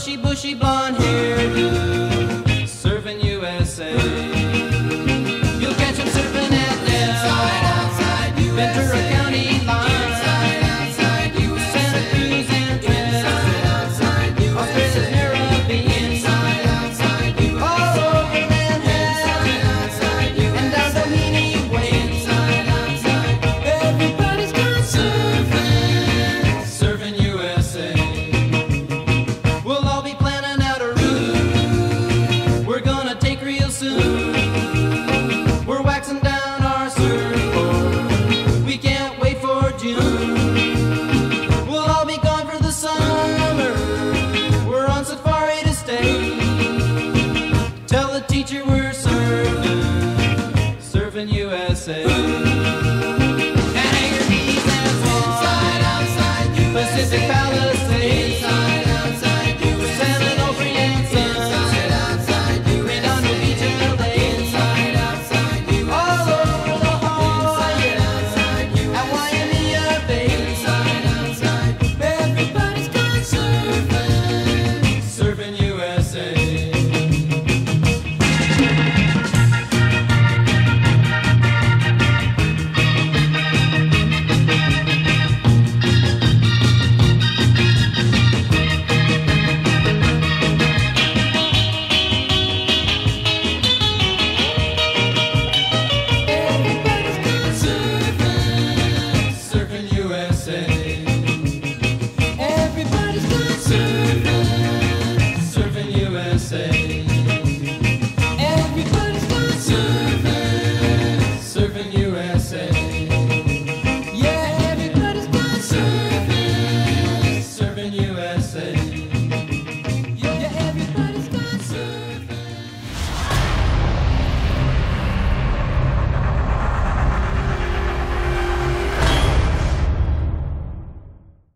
bushy, bushy blonde hairdo, serving USA. Irvin, USA. avenue and